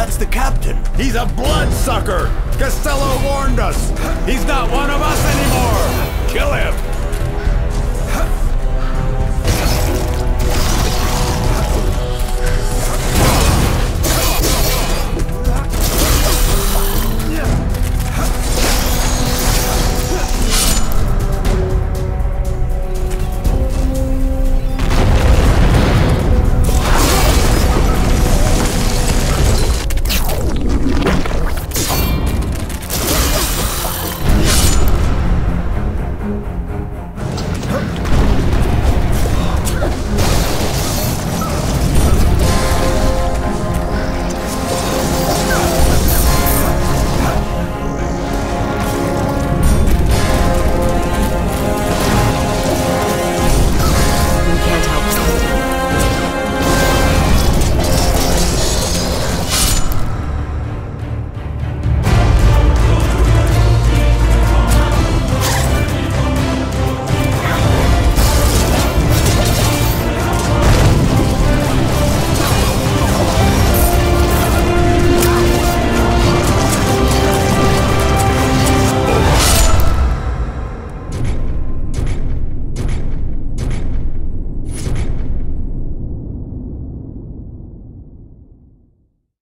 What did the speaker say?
That's the captain. He's a bloodsucker! Costello warned us! He's not one of us anymore! Kill him!